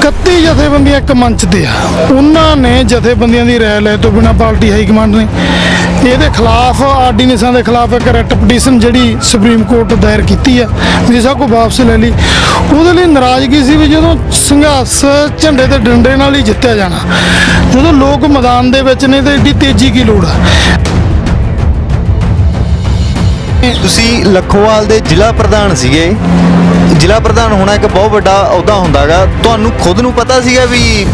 31 ਜਥੇਬੰਦੀਆਂ ਇੱਕ ਮੰਚ ਤੇ ਆ। ਉਹਨਾਂ ਨੇ ਜਥੇਬੰਦੀਆਂ ਦੀ ਰਾਏ ਲੈ ਤੋਂ ਬਿਨਾ ਪਾਰਟੀ ਹਾਈ ਕਮਾਂਡ ਨੇ। ਇਹਦੇ ਖਿਲਾਫ ਆਰਡੀਨੈਂਸਾਂ ਦੇ ਖਿਲਾਫ ਇੱਕ ਰੈਟ ਪਟੀਸ਼ਨ ਜਿਹੜੀ ਸੁਪਰੀਮ ਕੋਰਟ ਦਾਇਰ ਕੀਤੀ ਆ। ਵੀ ਸਭ ਕੋ ਵਾਪਸ ਲੈ ਲਈ। ਉਹਦੇ ਲਈ ਨਾਰਾਜ਼ਗੀ ਸੀ ਵੀ ਜਦੋਂ ਸੰਘਰਸ਼ ਝੰਡੇ ਤੇ ਡੰਡੇ ਨਾਲ ਹੀ ਜਿੱਤਿਆ ਜਾਣਾ। ਜਦੋਂ ਲੋਕ ਮੈਦਾਨ ਦੇ ਵਿੱਚ ਨੇ ਤੇ ਏਡੀ ਤੇਜ਼ੀ ਕੀ ਲੋੜ ਆ? ਤੁਸੀਂ ਲੱਖੋਵਾਲ ਦੇ ਜ਼ਿਲ੍ਹਾ ਪ੍ਰਧਾਨ ਸੀਗੇ। ਜ਼ਿਲ੍ਹਾ ਪ੍ਰਧਾਨ ਹੋਣਾ ਇੱਕ ਬਹੁਤ ਵੱਡਾ ਅਹੁਦਾ ਹੁੰਦਾਗਾ। ਤੁਹਾਨੂੰ ਖੁਦ ਨੂੰ ਪਤਾ ਸੀਗਾ ਵੀ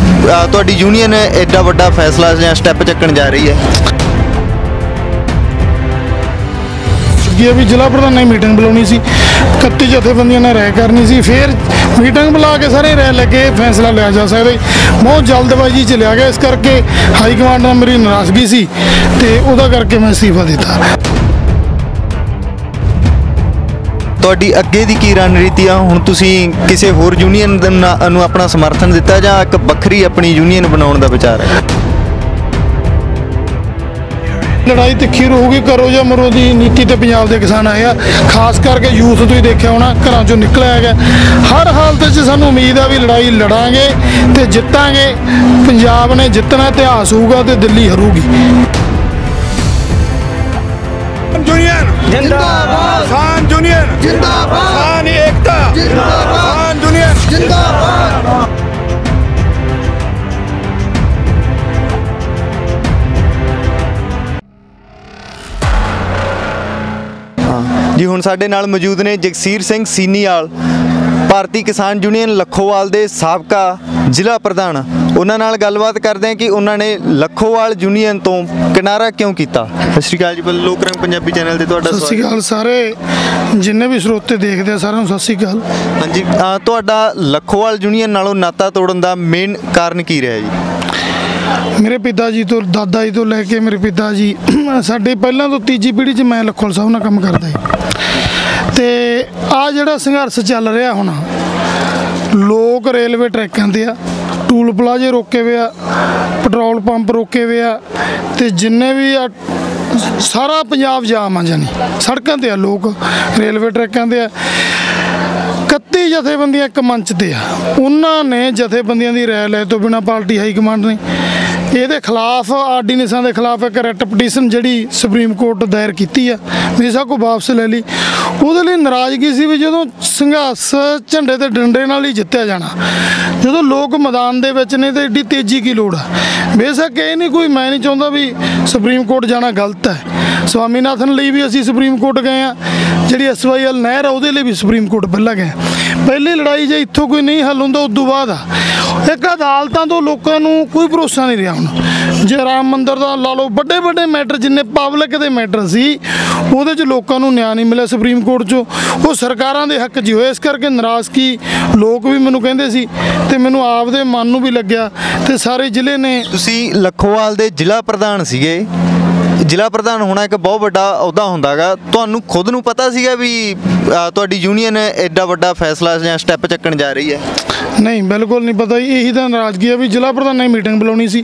ਤੁਹਾਡੀ ਯੂਨੀਅਨ ਐਡਾ ਵੱਡਾ ਫੈਸਲਾ ਜਾਂ ਸਟੈਪ ਚੱਕਣ ਜਾ ਰਹੀ ਹੈ? ਅੱਗੇ ਵੀ ਜ਼ਿਲ੍ਹਾ ਪ੍ਰਧਾਨ ਨੇ ਮੀਟਿੰਗ ਬੁਲਾਉਣੀ ਸੀ। 31 ਜਥੇਬੰਦੀਆਂ ਨੇ ਰਾਏ ਕਰਨੀ ਸੀ। ਫਿਰ ਮੀਟਿੰਗ ਬੁਲਾ ਕੇ ਸਾਰੇ ਰਾਏ ਲੈ ਕੇ ਫੈਸਲਾ ਲਿਆ ਜਾ ਸਕਦਾ ਬਹੁਤ ਜਲਦਬਾਜ਼ੀ ਚ ਲਿਆ ਗਿਆ। ਇਸ ਕਰਕੇ ਹਾਈ ਕਮਾਂਡ ਨਾਲ ਮੇਰੀ ਨਾਰਾਜ਼ਗੀ ਸੀ ਤੇ ਉਹਦਾ ਕਰਕੇ ਮੈਂ ਅਸਤੀਫਾ ਦਿੱਤਾ। ਤੁਹਾਡੀ ਅੱਗੇ ਦੀ ਕੀ ਰਣਨੀਤੀ ਆ? ਹੁਣ ਤੁਸੀਂ ਕਿਸੇ ਹੋਰ ਯੂਨੀਅਨ ਨੂੰ ਆਪਣਾ ਸਮਰਥਨ ਦਿੱਤਾ ਜਾਂ ਇੱਕ ਵੱਖਰੀ ਆਪਣੀ ਯੂਨੀਅਨ ਬਣਾਉਣ ਦਾ ਵਿਚਾਰ ਹੈ? ਲੜਾਈ ਤਿੱਖੀ ਰਹੂਗੀ ਕਰੋ ਜਾਂ ਮਰੋ ਦੀ ਨੀਤੀ ਤੇ ਪੰਜਾਬ ਦੇ ਕਿਸਾਨ ਆਏ ਆ। ਖਾਸ ਕਰਕੇ ਯੂਥ ਤੁਸੀਂ ਦੇਖਿਆ ਹੋਣਾ ਘਰਾਂ ਚੋਂ ਨਿਕਲਿਆ ਹੈਗਾ। ਹਰ ਹਾਲਤ 'ਚ ਸਾਨੂੰ ਉਮੀਦ ਆ ਵੀ ਲੜਾਈ ਲੜਾਂਗੇ ਤੇ ਜਿੱਤਾਂਗੇ। ਪੰਜਾਬ ਨੇ ਜਿੱਤਣਾ ਇਤਿਹਾਸ ਹੋਊਗਾ ਤੇ ਦਿੱਲੀ ਹਰੂਗੀ। ਜਿੰਦਾਬਾਦ। किसान यूनियन जिंदाबाद किसान एकता जिंदाबाद किसान यूनियन जिंदाबाद ਜੀ ਹੁਣ ਸਾਡੇ ਨਾਲ ਮੌਜੂਦ ਨੇ ਜਗਸੀਰ ਸਿੰਘ ਸੀਨੀਵਾਲ ਭਾਰਤੀ ਕਿਸਾਨ ਯੂਨੀਅਨ ਲੱਖੋਵਾਲ ਦੇ ਸਾਬਕਾ ਜ਼ਿਲ੍ਹਾ ਪ੍ਰਧਾਨ ਉਹਨਾਂ ਨਾਲ ਗੱਲਬਾਤ ਕਰਦੇ ਹਾਂ ਕਿ ਉਹਨਾਂ ਨੇ ਲੱਖੋਵਾਲ ਯੂਨੀਅਨ ਤੋਂ ਕਿਨਾਰਾ ਕਿਉਂ ਕੀਤਾ। ਸਤਿ ਸ਼੍ਰੀ ਅਕਾਲ ਜੀ ਲੋਕ ਰੰਗ ਪੰਜਾਬੀ ਚੈਨਲ ਤੇ ਤੁਹਾਡਾ ਸਤਿ ਸ਼੍ਰੀ ਅਕਾਲ ਸਾਰੇ ਜਿੰਨੇ ਵੀ ਸਰੋਤੇ ਦੇਖਦੇ ਆ ਸਾਰਿਆਂ ਨੂੰ ਸਤਿ ਸ਼੍ਰੀ ਅਕਾਲ। ਹਾਂਜੀ ਤੁਹਾਡਾ ਲੱਖੋਵਾਲ ਯੂਨੀਅਨ ਨਾਲੋਂ ਨਾਤਾ ਤੋੜਨ ਦਾ ਮੇਨ ਕਾਰਨ ਕੀ ਰਿਹਾ ਜੀ? ਮੇਰੇ ਪਿਤਾ ਜੀ ਤੋਂ ਦਾਦਾ ਜੀ ਤੋਂ ਲੈ ਕੇ ਮੇਰੇ ਪਿਤਾ ਜੀ ਸਾਡੇ ਪਹਿਲਾਂ ਤੋਂ ਤੀਜੀ ਪੀੜ੍ਹੀ 'ਚ ਮੈਂ ਲਖੋਲ ਸਾਹਿਬ ਨਾਲ ਕੰਮ ਕਰਦਾ ਸੀ ਤੇ ਆ ਜਿਹੜਾ ਸੰਘਰਸ਼ ਚੱਲ ਰਿਹਾ ਹੁਣ ਲੋਕ ਰੇਲਵੇ ਟਰੈਕਾਂ ਤੇ ਆ ਟੂਲ ਪਲਾਜ਼ੇ ਰੋਕੇ ਹੋਏ ਆ, ਪੈਟਰੋਲ ਪੰਪ ਰੋਕੇ ਹੋਏ ਆ, ਤੇ ਜਿੰਨੇ ਵੀ ਆ, ਸਾਰਾ ਪੰਜਾਬ ਜਾਮ ਆ ਜਾਨੀ ਸੜਕਾਂ ਤੇ ਆ ਲੋਕ, ਰੇਲਵੇ ਟਰੈਕਾਂ ਤੇ ਆ। 31 ਜਥੇਬੰਦੀਆਂ ਇੱਕ ਮੰਚ ਤੇ ਆ। ਉਹਨਾਂ ਨੇ ਜਥੇਬੰਦੀਆਂ ਦੀ ਰਾਏ ਲੈ ਤੋਂ ਬਿਨਾ ਪਾਰਟੀ ਹਾਈ ਕਮਾਂਡ ਨੇ ਇਹਦੇ ਖਿਲਾਫ, ਆਰਡੀਨੈਂਸਾਂ ਦੇ ਖਿਲਾਫ ਇੱਕ ਰੈਟ ਪਟੀਸ਼ਨ ਜਿਹੜੀ ਸੁਪਰੀਮ ਕੋਰਟ ਦਾਇਰ ਕੀਤੀ ਆ। ਵੀ ਸਭ ਕੋ ਵਾਪਸ ਲੈ ਲਈ। ਉਹਦੇ ਲਈ ਨਾਰਾਜ਼ਗੀ ਸੀ ਵੀ ਜਦੋਂ ਸੰਘਰਸ਼ ਝੰਡੇ ਤੇ ਡੰਡੇ ਨਾਲ ਹੀ ਜਿੱਤਿਆ ਜਾਣਾ। ਜਦੋਂ ਲੋਕ ਮੈਦਾਨ ਦੇ ਵਿੱਚ ਨੇ ਤੇ ਏਡੀ ਤੇਜ਼ੀ ਕੀ ਲੋੜ ਆ? ਬੇਸ਼ੱਕ ਇਹ ਨਹੀਂ ਕੋਈ, ਮੈਂ ਨਹੀਂ ਚਾਹੁੰਦਾ ਵੀ ਸੁਪਰੀਮ ਕੋਰਟ ਜਾਣਾ ਗਲਤ ਹੈ ਸਵਾਮੀਨਾਥਨ ਲਈ ਵੀ ਅਸੀਂ ਸੁਪਰੀਮ ਕੋਰਟ ਗਏ ਆ ਜਿਹੜੀ ਐਸਵਾਈਐਲ ਨਹਿਰ ਆ, ਉਹਦੇ ਲਈ ਵੀ ਸੁਪਰੀਮ ਕੋਰਟ ਪਹਿਲਾਂ ਗਏ ਪਹਿਲੀ ਲੜਾਈ ਜੇ ਇੱਥੋਂ ਕੋਈ ਨਹੀਂ ਹੱਲ ਹੁੰਦਾ ਉਸ ਤੋਂ ਬਾਅਦ ਆ। ਇੱਕ ਅਦਾਲਤਾਂ ਤੋਂ ਲੋਕਾਂ ਨੂੰ ਕੋਈ ਭਰੋਸਾ ਨਹੀਂ ਰਿਹਾ ਹੁਣ। ਜੇ ਰਾਮ ਮੰਦਰ ਦਾ ਲਾ ਲਓ ਵੱਡੇ ਵੱਡੇ ਮੈਟਰ, ਜਿੰਨੇ ਪਬਲਿਕ ਦੇ ਮੈਟਰ ਸੀ, ਉਹਦੇ 'ਚ ਲੋਕਾਂ ਨੂੰ ਨਿਆਂ ਨਹੀਂ ਮਿਲਿਆ ਸੁਪਰੀਮ ਕੋਰਟ 'ਚੋਂ। ਉਹ ਸਰਕਾਰਾਂ ਦੇ ਹੱਕ 'ਚ ਹੀ ਹੋਏ, ਇਸ ਕਰਕੇ ਨਾਰਾਜ਼ਗੀ ਲੋਕ ਵੀ ਮੈਨੂੰ ਕਹਿੰਦੇ ਸੀ, ਤੇ ਮੈਨੂੰ ਆਪਦੇ ਮਨ ਨੂੰ ਵੀ ਲੱਗਿਆ, ਤੇ ਸਾਰੇ ਜ਼ਿਲ੍ਹੇ ਨੇ ਤੁਸੀਂ ਲੱਖੋਵਾਲ ਦੇ ਜ਼ਿਲ੍ਹਾ ਪ੍ਰਧਾਨ ਸੀਗੇ। ਜ਼ਿਲ੍ਹਾ ਪ੍ਰਧਾਨ ਹੋਣਾ ਇੱਕ ਬਹੁਤ ਵੱਡਾ ਅਹੁਦਾ ਹੁੰਦਾਗਾ। ਤੁਹਾਨੂੰ ਖੁਦ ਨੂੰ ਪਤਾ ਸੀਗਾ ਵੀ ਤੁਹਾਡੀ ਯੂਨੀਅਨ ਐਡਾ ਵੱਡਾ ਫੈਸਲਾ ਜਾਂ ਸਟੈਪ ਚੱਕਣ ਜਾ ਰਹੀ ਹੈ? ਨਹੀਂ, ਬਿਲਕੁਲ ਨਹੀਂ ਪਤਾ ਜੀ। ਇਹੀ ਤਾਂ ਨਾਰਾਜ਼ਗੀ ਆ ਵੀ ਜ਼ਿਲ੍ਹਾ ਪ੍ਰਧਾਨ ਨੇ ਮੀਟਿੰਗ ਬੁਲਾਉਣੀ ਸੀ।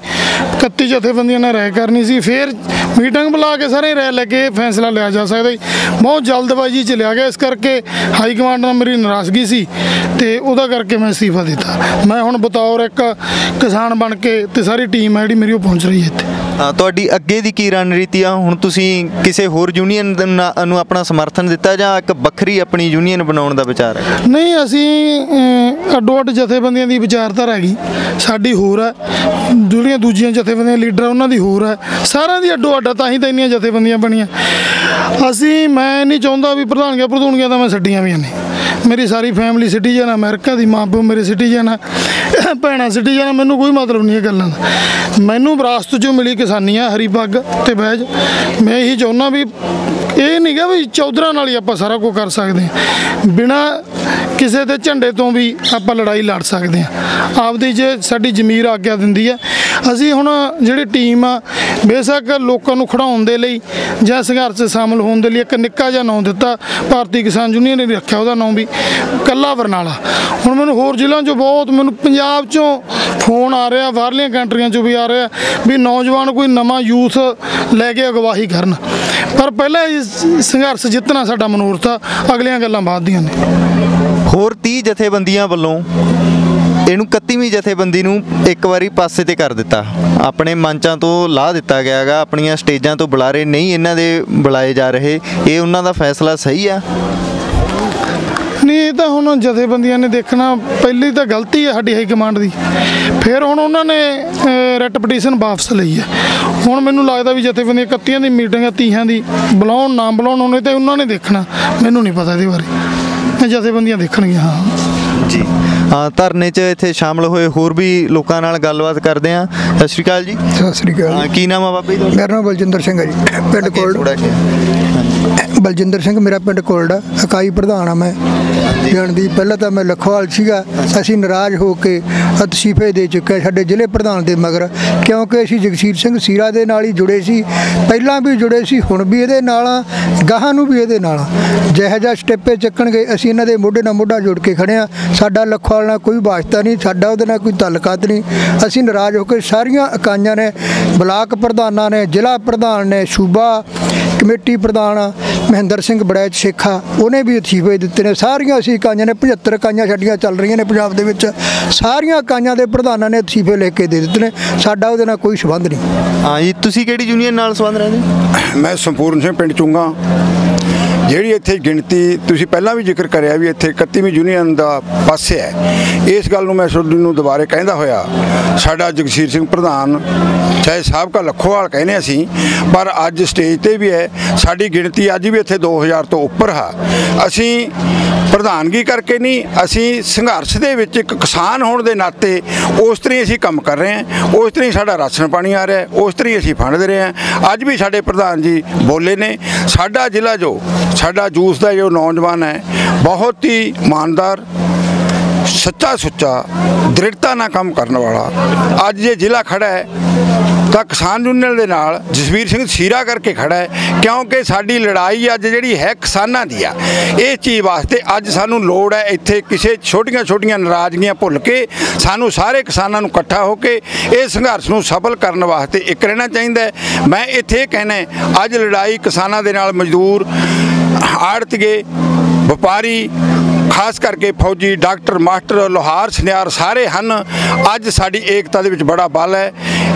31 ਜਥੇਬੰਦੀਆਂ ਨੇ ਰਾਏ ਕਰਨੀ ਸੀ। ਫਿਰ ਮੀਟਿੰਗ ਬੁਲਾ ਕੇ ਸਾਰੇ ਰਾਏ ਲੈ ਕੇ ਫੈਸਲਾ ਲਿਆ ਜਾ ਸਕਦਾ ਸੀ ਬਹੁਤ ਜਲਦਬਾਜ਼ੀ ਚ ਲਿਆ ਗਿਆ। ਇਸ ਕਰਕੇ ਹਾਈ ਕਮਾਂਡ ਨਾਲ ਮੇਰੀ ਨਾਰਾਜ਼ਗੀ ਸੀ ਤੇ ਉਹਦਾ ਕਰਕੇ ਮੈਂ ਅਸਤੀਫਾ ਦਿੱਤਾ। ਮੈਂ ਹੁਣ ਬਤੌਰ ਇੱਕ ਕਿਸਾਨ ਬਣ ਕੇ ਤੇ ਸਾਰੀ ਟੀਮ ਹੈ ਜਿਹੜੀ ਮੇਰੀ ਉਹ ਪਹੁੰਚ ਰਹੀ ਹੈ ਇੱਥੇ। ਤੁਹਾਡੀ ਅੱਗੇ ਦੀ ਕੀ ਰਣਨੀਤੀ ਆ? ਹੁਣ ਤੁਸੀਂ ਕਿਸੇ ਹੋਰ ਯੂਨੀਅਨ ਦੇ ਨਾ- ਨੂੰ ਆਪਣਾ ਸਮਰਥਨ ਦਿੱਤਾ ਜਾਂ ਇੱਕ ਵੱਖਰੀ ਆਪਣੀ ਯੂਨੀਅਨ ਬਣਾਉਣ ਦਾ ਵਿਚਾਰ ਹੈ? ਨਹੀਂ ਅਸੀਂ ਅੱਡੋ ਅੱਡ ਜਥੇਬੰਦੀਆਂ ਦੀ ਵਿਚਾਰਧਾਰਾ ਹੈਗੀ। ਸਾਡੀ ਹੋਰ ਹੈ। ਜਿਹੜੀਆਂ ਦੂਜੀਆਂ ਜਥੇਬੰਦੀਆਂ ਲੀਡਰ ਉਹਨਾਂ ਦੀ ਹੋਰ ਹੈ। ਸਾਰਿਆਂ ਦੀ ਅੱਡੋ ਅੱਡ ਆ, ਤਾਂ ਹੀ ਤਾਂ ਇੰਨੀਆਂ ਜਥੇਬੰਦੀਆਂ ਬਣੀਆਂ। ਅਸੀਂ ਮੈਂ ਨਹੀਂ ਚਾਹੁੰਦਾ ਵੀ ਪ੍ਰਧਾਨਗੀਆਂ ਪ੍ਰਧੂਨੀਆਂ ਤਾਂ ਮੈਂ ਛੱਡੀਆਂ ਵੀ ਨੇ ਮੇਰੀ ਸਾਰੀ ਫੈਮਿਲੀ ਸਿਟੀਜ਼ਨ ਆ, ਅਮਰੀਕਾ ਦੀ ਮਾਂ ਪਿਓ ਮੇਰੇ ਸਿਟੀਜ਼ਨ ਆ, ਭੈਣਾਂ ਸਿਟੀਜ਼ਨ ਆ, ਮੈਨੂੰ ਕੋਈ ਮਤਲਬ ਨਹੀਂ ਇਹ ਗੱਲਾਂ ਦਾ। ਮੈਨੂੰ ਵਿਰਾਸਤ ਚੋਂ ਮਿਲੀ ਕਿਸਾਨੀ ਆ ਹਰੀ ਪੱਗ ਤੇ ਬੈਜ ਮੈਂ ਇਹੀ ਚਾਹੁੰਦਾ ਵੀ ਇਹ ਨਹੀਂ ਗਾ ਵੀ ਚੌਧਰਾਂ ਨਾਲ ਹੀ ਆਪਾਂ ਸਾਰਾ ਕੁਝ ਕਰ ਸਕਦੇ ਹਾਂ। ਬਿਨਾ ਕਿਸੇ ਦੇ ਝੰਡੇ ਤੋਂ ਵੀ ਆਪਾਂ ਲੜਾਈ ਲੜ ਸਕਦੇ ਹਾਂ। ਆਪਦੀ ਜੇ ਸਾਡੀ ਜ਼ਮੀਰ ਆਗਿਆ ਦਿੰਦੀ ਹੈ ਅਸੀਂ ਹੁਣ ਜਿਹੜੀ ਟੀਮ ਆ, ਬੇਸ਼ੱਕ ਲੋਕਾਂ ਨੂੰ ਖੜਾਉਣ ਦੇ ਲਈ ਜਾਂ ਸੰਘਰਸ਼ 'ਚ ਸ਼ਾਮਲ ਹੋਣ ਦੇ ਲਈ ਇੱਕ ਨਿੱਕਾ ਜਿਹਾ ਨਾਂ ਦਿੱਤਾ, ਭਾਰਤੀ ਕਿਸਾਨ ਯੂਨੀਅਨ ਨੇ ਰੱਖਿਆ ਉਹਦਾ ਨਾਂ ਵੀ ਕੱਲਾ ਬਰਨਾਲਾ ਹੁਣ ਮੈਨੂੰ ਹੋਰ ਜ਼ਿਲ੍ਹਿਆਂ 'ਚੋਂ ਬਹੁਤ, ਮੈਨੂੰ ਪੰਜਾਬ 'ਚੋਂ ਫੋਨ ਆ ਰਿਹਾ, ਬਾਹਰਲੀਆਂ ਕੰਟਰੀਆਂ 'ਚੋਂ ਵੀ ਆ ਰਿਹਾ ਵੀ ਨੌਜਵਾਨ ਕੋਈ ਨਵਾਂ ਯੂਥ ਲੈ ਕੇ ਅਗਵਾਹੀ ਕਰਨ। ਪਰ ਪਹਿਲਾਂ ਇਹ ਸੰਘਰਸ਼ ਜਿੱਤਣਾ ਸਾਡਾ ਮਨੋਰਥ ਆ, ਅਗਲੀਆਂ ਗੱਲਾਂ ਬਾਅਦ ਦੀਆਂ ਨੇ। ਹੋਰ 30 ਜਥੇਬੰਦੀਆਂ ਵੱਲੋਂ ਇਹਨੂੰ 31ਵੀਂ ਜਥੇਬੰਦੀ ਨੂੰ ਇੱਕ ਵਾਰੀ ਪਾਸੇ ਤੇ ਕਰ ਦਿੱਤਾ। ਆਪਣੇ ਮੰਚਾਂ ਤੋਂ ਲਾਹ ਦਿੱਤਾ ਗਿਆਗਾ ਆਪਣੀਆਂ ਸਟੇਜਾਂ ਤੋਂ ਬੁਲਾਰੇ ਨਹੀਂ ਇਹਨਾਂ ਦੇ ਬੁਲਾਏ ਜਾ ਰਹੇ। ਇਹ ਉਹਨਾਂ ਦਾ ਫੈਸਲਾ ਸਹੀ ਆ? ਨਹੀਂ ਇਹ ਤਾਂ ਹੁਣ ਜਥੇਬੰਦੀਆਂ ਨੇ ਦੇਖਣਾ ਪਹਿਲੀ ਤਾਂ ਗਲਤੀ ਹੈ ਸਾਡੀ ਹਾਈ ਕਮਾਂਡ ਦੀ। ਫਿਰ ਹੁਣ ਉਹਨਾਂ ਨੇ ਰੈਟ ਪਟੀਸ਼ਨ ਵਾਪਸ ਲਈ ਹੈ ਹੁਣ ਮੈਨੂੰ ਲੱਗਦਾ ਵੀ ਜਥੇਬੰਦੀਆਂ 31 ਦੀ ਮੀਟਿੰਗ ਹੈ ਤੀਹਾਂ ਦੀ ਬੁਲਾਉਣ ਨਾ ਬੁਲਾਉਣ ਉਹਨੇ ਤੇ ਉਹਨਾਂ ਨੇ ਦੇਖਣਾ। ਮੈਨੂੰ ਨਹੀਂ ਪਤਾ ਇਹਦੇ ਬਾਰੇ। ਜਥੇਬੰਦੀਆਂ ਦੇਖਣਗੀਆਂ ਹਾਂ। ਜੀ। ਧਰਨੇ 'ਚ ਇੱਥੇ ਸ਼ਾਮਲ ਹੋਏ ਹੋਰ ਵੀ ਲੋਕਾਂ ਨਾਲ ਗੱਲਬਾਤ ਕਰਦੇ ਆ ਸਤਿ ਸ਼੍ਰੀ ਅਕਾਲ ਜੀ। ਸਤਿ ਸ੍ਰੀ ਅਕਾਲ। ਕੀ ਨਾਮ ਆ ਬਾਬਾ ਜੀ ਮੇਰਾ ਨਾਮ ਬਲਜਿੰਦਰ ਸਿੰਘ ਹੈ ਜੀ। ਪਿੰਡ ਕੋਲਡ। ਬਲਜਿੰਦਰ ਸਿੰਘ ਮੇਰਾ ਪਿੰਡ ਕੋਲਡ ਆ। ਇਕਾਈ ਪ੍ਰਧਾਨ ਆ ਮੈਂ। ਜਾਣਦੀ ਪਹਿਲਾਂ ਤਾਂ ਮੈਂ ਲਖਵਾਲ ਸੀਗਾ। ਅਸੀਂ ਨਾਰਾਜ਼ ਹੋ ਕੇ ਅਤਸੀਫੇ ਦੇ ਚੁੱਕੇ ਸਾਡੇ ਜ਼ਿਲ੍ਹੇ ਪ੍ਰਧਾਨ ਦੇ ਮਗਰ। ਕਿਉਂਕਿ ਅਸੀਂ ਜਗਸੀਰ ਸਿੰਘ ਸੀਰਾ ਦੇ ਨਾਲ ਹੀ ਜੁੜੇ ਸੀ। ਪਹਿਲਾਂ ਵੀ ਜੁੜੇ ਸੀ ਹੁਣ ਵੀ ਇਹਦੇ ਨਾਲ ਆ, ਗਾਹਾਂ ਨੂੰ ਵੀ ਇਹਦੇ ਨਾਲ। ਜਿਹੋ ਜਿਹਾ ਸਟੈਪੇ ਚੱਕਣਗੇ ਅਸੀਂ ਇਹਨਾਂ ਦੇ ਮੋਢੇ ਨਾਲ ਮੋਢਾ ਜੋੜ ਕੇ ਖੜੇ ਆ ਸਾਡਾ ਲਖਵਾਲ ਨਾਲ ਕੋਈ ਵਾਸਤਾ ਨਹੀਂ ਸਾਡਾ ਉਹਦੇ ਨਾਲ ਕੋਈ ਤਾਲੁਕਾਤ ਨਹੀਂ। ਅਸੀਂ ਨਾਰਾਜ਼ ਹੋ ਕੇ ਸਾਰੀਆਂ ਇਕਾਈਆਂ ਨੇ ਬਲਾਕ ਪ੍ਰਧਾਨਾਂ ਨੇ ਜ਼ਿਲ੍ਹਾ ਪ੍ਰਧਾਨ ਨੇ ਸੂਬਾ ਕਮੇਟੀ ਪ੍ਰਧਾਨ ਮਹਿੰਦਰ ਸਿੰਘ ਬੜੈਚ ਸ਼ੇਖਾ ਉਹਨੇ ਵੀ ਅਥੀਫੇ ਦਿੱਤੇ ਨੇ। ਸਾਰੀਆਂ ਅਸੀਂ ਇਕਾਈਆਂ ਨੇ 75 ਇਕਾਈਆਂ ਸਾਡੀਆਂ ਚੱਲ ਰਹੀਆਂ ਨੇ ਪੰਜਾਬ ਦੇ ਵਿੱਚ। ਸਾਰੀਆਂ ਇਕਾਈਆਂ ਦੇ ਪ੍ਰਧਾਨਾਂ ਨੇ ਅਥੀਫੇ ਲੈ ਕੇ ਦੇ ਦਿੱਤੇ ਨੇ। ਸਾਡਾ ਉਹਦੇ ਨਾਲ ਕੋਈ ਸੰਬੰਧ ਨਹੀਂ। ਹਾਂ ਜੀ ਤੁਸੀਂ ਕਿਹੜੀ ਯੂਨੀਅਨ ਨਾਲ ਸੰਬੰਧ ਰੱਖਦੇ ਮੈਂ ਸੰਪੂਰਨ ਸਿੰਘ ਪਿੰਡ ਚੁੰਗਾ। ਜਿਹੜੀ ਇੱਥੇ ਗਿਣਤੀ ਤੁਸੀਂ ਪਹਿਲਾਂ ਵੀ ਜ਼ਿਕਰ ਕਰਿਆ ਵੀ ਇੱਥੇ 31ਵੀਂ ਯੂਨੀਅਨ ਦਾ ਪਾਸੇ ਹੈ, ਇਸ ਗੱਲ ਨੂੰ ਮੈਂ ਤੁਹਾਡੇ ਨੂੰ ਦੁਬਾਰੇ ਕਹਿੰਦਾ ਹੋਇਆ, ਸਾਡਾ ਜਗਸੀਰ ਸਿੰਘ ਪ੍ਰਧਾਨ ਚਾਹੇ ਸਾਬਕਾ ਲੱਖੋਵਾਲ ਕਹਿੰਦੇ ਅਸੀਂ, ਪਰ ਅੱਜ ਸਟੇਜ ਤੇ ਵੀ ਹੈ, ਸਾਡੀ ਗਿਣਤੀ ਅੱਜ ਵੀ ਇੱਥੇ 2000 ਤੋਂ ਉੱਪਰ ਹੈ ਅਸੀਂ ਪ੍ਰਧਾਨਗੀ ਕਰਕੇ ਨਹੀਂ, ਅਸੀਂ ਸੰਘਰਸ਼ ਦੇ ਵਿੱਚ ਇੱਕ ਕਿਸਾਨ ਹੋਣ ਦੇ ਨਾਤੇ ਉਸ ਤਰ੍ਹਾਂ ਅਸੀਂ ਕੰਮ ਕਰ ਰਹੇ ਹਾਂ, ਉਸ ਤਰ੍ਹਾਂ ਸਾਡਾ ਰਾਸ਼ਨ ਪਾਣੀ ਆ ਰਿਹਾ, ਉਸ ਤਰ੍ਹਾਂ ਅਸੀਂ ਫੰਡ ਦੇ ਰਹੇ ਹਾਂ। ਅੱਜ ਵੀ ਸਾਡੇ ਪ੍ਰਧਾਨ ਜੀ ਬੋਲੇ ਨੇ, ਸਾਡਾ ਜ਼ਿਲ੍ਹਾ ਜੋ ਸਾਡਾ ਜੂਸ ਦਾ ਜੋ ਨੌਜਵਾਨ ਹੈ, ਬਹੁਤ ਹੀ ਇਮਾਨਦਾਰ, ਸੱਚਾ ਸੁੱਚਾ, ਦ੍ਰਿੜਤਾ ਨਾਲ ਕੰਮ ਕਰਨ ਵਾਲਾ। ਅੱਜ ਜੇ ਜ਼ਿਲ੍ਹਾ ਖੜਾ ਹੈ, ਤਾਂ ਕਿਸਾਨ ਯੂਨੀਅਨ ਦੇ ਨਾਲ ਜਸਵੀਰ ਸਿੰਘ ਸੀਰਾ ਕਰਕੇ ਖੜਾ ਹੈ, ਕਿਉਂਕਿ ਸਾਡੀ ਲੜਾਈ ਅੱਜ ਜਿਹੜੀ ਹੈ ਕਿਸਾਨਾਂ ਦੀ ਆ। ਇਹ ਚੀਜ਼ ਵਾਸਤੇ ਅੱਜ ਸਾਨੂੰ ਲੋੜ ਹੈ ਇੱਥੇ ਕਿਸੇ ਛੋਟੀਆਂ-ਛੋਟੀਆਂ ਨਾਰਾਜ਼ਗੀਆਂ ਭੁੱਲ ਕੇ ਸਾਨੂੰ ਸਾਰੇ ਕਿਸਾਨਾਂ ਨੂੰ ਇਕੱਠਾ ਹੋ ਕੇ ਇਹ ਸੰਘਰਸ਼ ਨੂੰ ਸਫਲ ਕਰਨ ਵਾਸਤੇ ਇੱਕ ਰਹਿਣਾ ਚਾਹੀਦਾ ਮੈਂ ਇੱਥੇ ਇਹ ਕਹਿਣਾ ਅੱਜ ਲੜਾਈ ਕਿਸਾਨਾਂ ਦੇ ਨਾਲ ਮਜ਼ਦੂਰ ಆಡ್ತಿಗೆ ਵਪਾਰੀ, ਖਾਸ ਕਰਕੇ ਫੌਜੀ ਡਾਕਟਰ, ਮਾਸਟਰ, ਲੋਹਾਰ, ਸੁਨਿਆਰ ਸਾਰੇ ਹਨ। ਅੱਜ ਸਾਡੀ ਏਕਤਾ ਦੇ ਵਿੱਚ ਬੜਾ ਬਲ ਹੈ।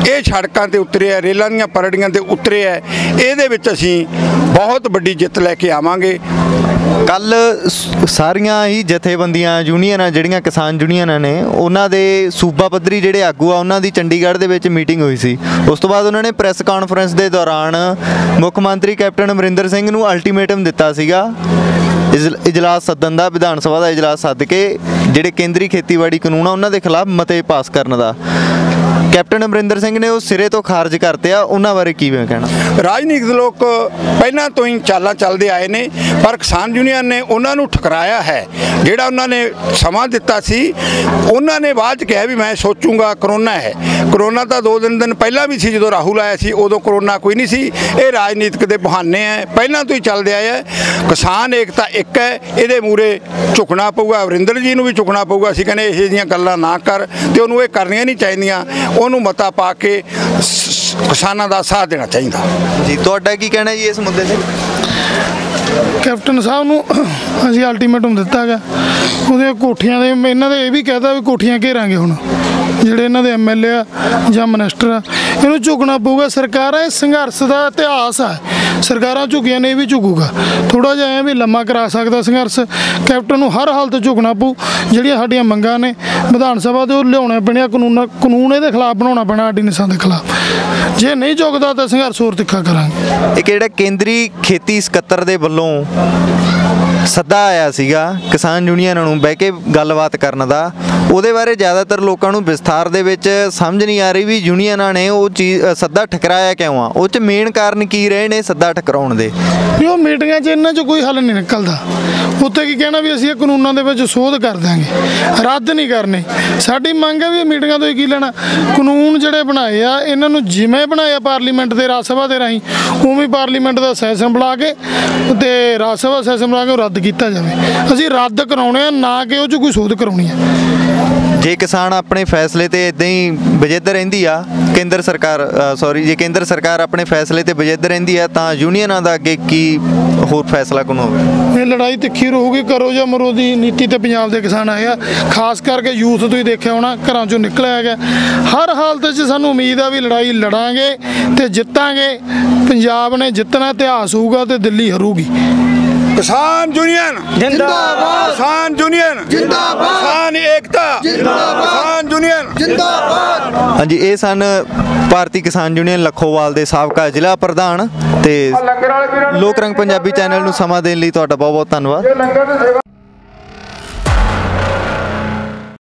ਇਹ ਸੜਕਾਂ ਤੇ ਉਤਰੇ ਹੈ, ਰੇਲਾਂ ਦੀਆਂ ਪਰੜੀਆਂ ਤੇ ਉਤਰੇ ਹੈ। ਇਹਦੇ ਵਿੱਚ ਅਸੀਂ ਬਹੁਤ ਵੱਡੀ ਜਿੱਤ ਲੈ ਕੇ ਆਵਾਂਗੇ। ਕੱਲ ਸਾਰੀਆਂ ਹੀ ਜਥੇਬੰਦੀਆਂ, ਯੂਨੀਅਨਾਂ ਜਿਹੜੀਆਂ ਕਿਸਾਨ ਯੂਨੀਅਨਾਂ ਨੇ, ਉਹਨਾਂ ਦੇ ਸੂਬਾ ਪੱਧਰੀ ਜਿਹੜੇ ਆਗੂ ਆ, ਉਹਨਾਂ ਦੀ ਚੰਡੀਗੜ੍ਹ ਦੇ ਵਿੱਚ ਮੀਟਿੰਗ ਹੋਈ ਸੀ। ਉਸ ਤੋਂ ਬਾਅਦ ਉਹਨਾਂ ਨੇ ਪ੍ਰੈਸ ਕਾਨਫਰੰਸ ਦੇ ਦੌਰਾਨ ਮੁੱਖ ਮੰਤਰੀ ਕੈਪਟਨ ਅਮਰਿੰਦਰ ਸਿੰਘ ਨੂੰ ਅਲਟੀਮੇਟਮ ਦਿੱਤਾ ਸੀਗਾ। ਇਜਲਾਸ ਸੱਦਣ ਦਾ, ਵਿਧਾਨ ਸਭਾ ਦਾ ਇਜਲਾਸ ਸੱਦ ਕੇ, ਜਿਹੜੇ ਕੇਂਦਰੀ ਖੇਤੀਬਾੜੀ ਕਾਨੂੰਨ ਆ, ਉਹਨਾਂ ਦੇ ਖਿਲਾਫ ਮਤੇ ਪਾਸ ਕਰਨ ਦਾ। ਕੈਪਟਨ ਅਮਰਿੰਦਰ ਸਿੰਘ ਨੇ ਉਹ ਸਿਰੇ ਤੋਂ ਖਾਰਜ ਕਰਤੇ ਆ, ਉਹਨਾਂ ਬਾਰੇ ਕੀ ਕਹਿਣਾ? ਰਾਜਨੀਤਿਕ ਲੋਕ ਪਹਿਲਾਂ ਤੋਂ ਹੀ ਚਾਲਾਂ ਚੱਲਦੇ ਆਏ ਨੇ, ਪਰ ਕਿਸਾਨ ਯੂਨੀਅਨ ਨੇ ਉਹਨਾਂ ਨੂੰ ਠਕਰਾਇਆ ਹੈ, ਜਿਹੜਾ ਉਹਨਾਂ ਨੇ ਸਮਾਂ ਦਿੱਤਾ ਸੀ, ਉਹਨਾਂ ਨੇ ਬਾਅਦ ਚ ਕਿਹਾ ਵੀ ਮੈਂ ਸੋਚੂੰਗਾ ਕਰੋਨਾ ਹੈ। ਕਰੋਨਾ ਤਾਂ ਦੋ ਦਿਨ ਦਿਨ ਪਹਿਲਾਂ ਵੀ ਸੀ, ਜਦੋਂ ਰਾਹੁਲ ਆਇਆ ਸੀ, ਉਦੋਂ ਕਰੋਨਾ ਕੋਈ ਨਹੀਂ ਸੀ। ਇਹ ਰਾਜਨੀਤਿਕ ਦੇ ਬਹਾਨੇ ਹੈ ਪਹਿਲਾਂ ਤੋਂ ਹੀ ਚੱਲਦੇ ਆਏ ਹੈ ਕਿਸਾਨ ਏਕਤਾ ਇੱਕ ਹੈ, ਇਹਦੇ ਮੂਰੇ ਝੁਕਣਾ ਪਊਗਾ ਅਵਰਿੰਦਰ ਜੀ ਨੂੰ ਵੀ ਝੁਕਣਾ ਪਊਗਾ, ਅਸੀਂ ਕਹਿੰਦੇ ਇਹ ਜਿਹੀਆਂ ਗੱਲਾਂ ਨਾ ਕਰ, ਤੇ ਉਹਨੂੰ ਇਹ ਕਰਨੀਆਂ ਨਹੀਂ ਚਾਹੀਦੀਆਂ। ਉਹਨੂੰ ਮਤਾ ਪਾ ਕੇ ਕਿਸਾਨਾਂ ਦਾ ਸਾਥ ਦੇਣਾ ਚਾਹੀਦਾ। ਜੀ ਤੁਹਾਡਾ ਕੀ ਕਹਿਣਾ ਜੀ ਇਸ ਮੁੱਦੇ ਤੇ? ਕੈਪਟਨ ਸਾਹਿਬ ਨੂੰ ਅਸੀਂ ਅਲਟੀਮੇਟਮ ਦਿੱਤਾ ਹੈਗਾ। ਉਹਦੇ ਕੋਠੀਆਂ ਦੇ ਇਹਨਾਂ ਦੇ ਇਹ ਵੀ ਕਹਿਤਾ ਵੀ ਕੋਠੀਆਂ ਘੇਰਾਂਗੇ ਹੁਣ। ਜਿਹੜੇ ਇਹਨਾਂ ਦੇ ਐਮਐਲਏ ਆ ਜਾਂ ਮਿਨਿਸਟਰ ਆ, ਇਹਨੂੰ ਝੁਕਣਾ ਪਊਗਾ। ਸਰਕਾਰਾਂ ਇਹ ਸੰਘਰਸ਼ ਦਾ ਇਤਿਹਾਸ ਆ। ਸਰਕਾਰਾਂ ਝੁਕੀਆਂ ਨੇ, ਇਹ ਵੀ ਝੁਕੂਗਾ। ਥੋੜਾ ਜਿਹਾ ਐ ਵੀ ਲੰਮਾ ਕਰਾ ਸਕਦਾ ਸੰਘਰਸ਼। ਕੈਪਟਨ ਨੂੰ ਹਰ ਹਾਲਤ ਝੁਕਣਾ ਪਊ। ਜਿਹੜੀਆਂ ਸਾਡੀਆਂ ਮੰਗਾਂ ਨੇ, ਵਿਧਾਨ ਸਭਾ ਦੇ ਉਹ ਲਿਆਉਣੇ ਪੈਣੇ ਕਾਨੂੰਨ ਕਾਨੂੰਨ ਇਹਦੇ ਖਿਲਾਫ ਬਣਾਉਣਾ ਪੈਣਾ ਆਰਡੀਨੈਂਸਾਂ ਦੇ ਖਿਲਾਫ। ਜੇ ਨਹੀਂ ਝੁਕਦਾ ਤਾਂ ਸੰਘਰਸ਼ ਹੋਰ ਤਿੱਖਾ ਕਰਾਂਗੇ। ਇਹ ਕਿਹੜਾ ਕੇਂਦਰੀ ਖੇਤੀ ਸਕੱਤਰ ਦੇ ਵੱਲੋਂ ਸੱਦਾ ਆਇਆ ਸੀਗਾ ਕਿਸਾਨ ਯੂਨੀਅਨਾਂ ਨੂੰ ਬਹਿ ਕੇ ਗੱਲਬਾਤ ਕਰਨ ਦਾ। ਉਹਦੇ ਬਾਰੇ ਜ਼ਿਆਦਾਤਰ ਲੋਕਾਂ ਨੂੰ ਵਿਸਥਾਰ ਦੇ ਵਿੱਚ ਸਮਝ ਨਹੀਂ ਆ ਰਹੀ ਵੀ ਯੂਨੀਅਨਾਂ ਨੇ ਉਹ ਚੀਜ਼ ਸੱਦਾ ਠਕਰਾਇਆ ਕਿਉਂ ਆ। ਉਹ ਚ ਮੇਨ ਕਾਰਨ ਕੀ ਰਹੇ ਨੇ ਸੱਦਾ ਠਕਰਾਉਣ ਦੇ? ਵੀ ਉਹ ਮੀਟਿੰਗਾਂ 'ਚ ਇਹਨਾਂ 'ਚ ਕੋਈ ਹੱਲ ਨਹੀਂ ਨਿਕਲਦਾ। ਉੱਥੇ ਕੀ ਕਹਿਣਾ ਵੀ ਅਸੀਂ ਇਹ ਕਾਨੂੰਨਾਂ ਦੇ ਵਿੱਚ ਸੋਧ ਕਰ ਦਾਂਗੇ ਰੱਦ ਨਹੀਂ ਕਰਨੇ। ਸਾਡੀ ਮੰਗ ਹੈ ਵੀ ਇਹ ਮੀਟਿੰਗਾਂ ਤੋਂ ਹੀ ਕੀ ਲੈਣਾ। ਕਾਨੂੰਨ ਜਿਹੜੇ ਬਣਾਏ ਆ, ਇਹਨਾਂ ਨੂੰ ਜਿਵੇਂ ਬਣਾਇਆ ਪਾਰਲੀਮੈਂਟ ਦੇ ਰਾਜ ਸਭਾ ਦੇ ਰਾਹੀਂ, ਉਵੇਂ ਪਾਰਲੀਮੈਂਟ ਦਾ ਸੈਸ਼ਨ ਬੁਲਾ ਕੇ ਤੇ ਰਾਜ ਸਭਾ ਸੈਸ਼ਨ ਬੁਲਾ ਕੇ ਉਹ ਰੱਦ ਕੀਤਾ ਜਾਵੇ। ਅਸੀਂ ਰੱਦ ਕਰਾਉਣੇ ਆ ਨਾ ਕਿ ਉਹ 'ਚ ਕੋਈ ਸੋਧ ਕਰਾਉਣੀ ਆ। ਜੇ ਕਿਸਾਨ ਆਪਣੇ ਫੈਸਲੇ ਤੇ ਇਦਾਂ ਹੀ ਬਜਿੱਦ ਰਹਿੰਦੀ ਆ ਕੇਂਦਰ ਸਰਕਾਰ ਸੌਰੀ ਜੇ ਕੇਂਦਰ ਸਰਕਾਰ ਆਪਣੇ ਫੈਸਲੇ ਤੇ ਬਜਿੱਦ ਰਹਿੰਦੀ ਆ ਤਾਂ ਯੂਨੀਅਨਾਂ ਦਾ ਅੱਗੇ ਕੀ ਹੋਰ ਫੈਸਲਾ ਕੌਣ ਹੋਵੇ? ਇਹ ਲੜਾਈ ਤਿੱਖੀ ਰਹੂਗੀ ਕਰੋ ਜਾਂ ਮਰੋ ਦੀ ਨੀਤੀ ਤੇ ਪੰਜਾਬ ਦੇ ਕਿਸਾਨ ਆਏ ਆ। ਖਾਸ ਕਰਕੇ ਯੂਥ ਤੁਸੀਂ ਦੇਖਿਆ ਹੋਣਾ ਘਰਾਂ ਚੋਂ ਨਿਕਲਿਆ ਹੈਗਾ। ਹਰ ਹਾਲਤ 'ਚ ਸਾਨੂੰ ਉਮੀਦ ਆ ਵੀ ਲੜਾਈ ਲੜਾਂਗੇ ਤੇ ਜਿੱਤਾਂਗੇ। ਪੰਜਾਬ ਨੇ ਜਿੱਤਣਾ ਇਤਿਹਾਸ ਹੋਊਗਾ ਤੇ ਦਿੱਲੀ ਹਰੂਗੀ। ਕਿਸਾਨ ਯੂਨੀਅਨ। ਜਿੰਦਾਬਾਦ। ਕਿਸਾਨ ਯੂਨੀਅਨ। ਜਿੰਦਾਬਾਦ। ਕਿਸਾਨ ਏਕਤਾ। ਜਿੰਦਾਬਾਦ। ਕਿਸਾਨ ਯੂਨੀਅਨ। ਜਿੰਦਾਬਾਦ। ਹਾਂਜੀ ਇਹ ਸਨ ਭਾਰਤੀ ਕਿਸਾਨ ਯੂਨੀਅਨ ਲੱਖੋਵਾਲ ਦੇ ਸਾਬਕਾ ਜ਼ਿਲ੍ਹਾ ਪ੍ਰਧਾਨ ਤੇ ਲੋਕ ਰੰਗ ਪੰਜਾਬੀ ਚੈਨਲ ਨੂੰ ਸਮਾਂ ਦੇਣ ਲਈ ਤੁਹਾਡਾ ਬਹੁਤ ਬਹੁਤ ਧੰਨਵਾਦ